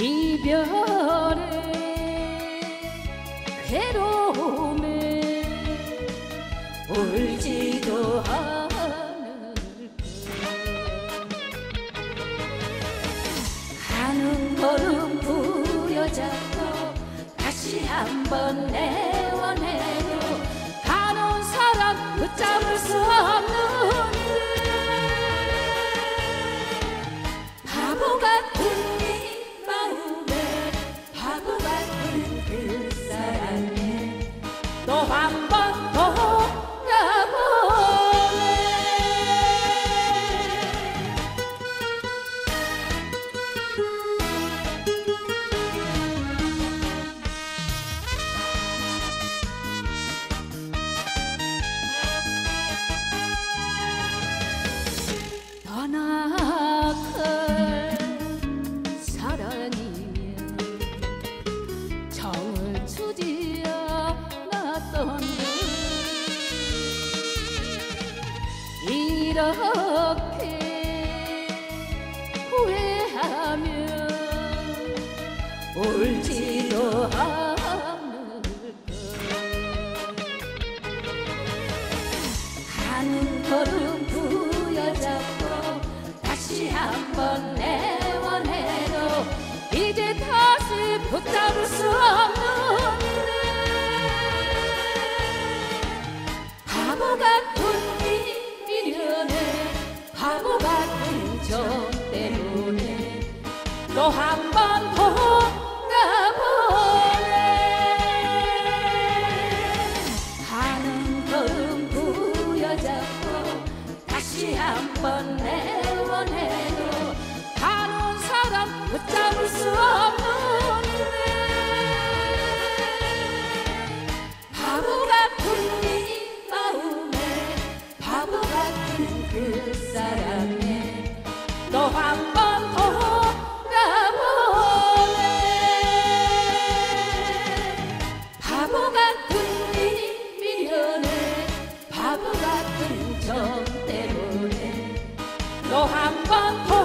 이별의 괴로움에 울지도 않을 거한 걸음 부여잡고 다시 한번 내원해. 이렇게 후회하면 울지도 않을 거한 걸음 부여잡고 다시 한번 내 또한번 보나보네. 하는 걸음 부여잡고 다시 한번 내원해도 가는 사람 붙잡을 수 없는데. 바보 같은 네 마음에 바보 같은 그 사람 Bum, bum, bum.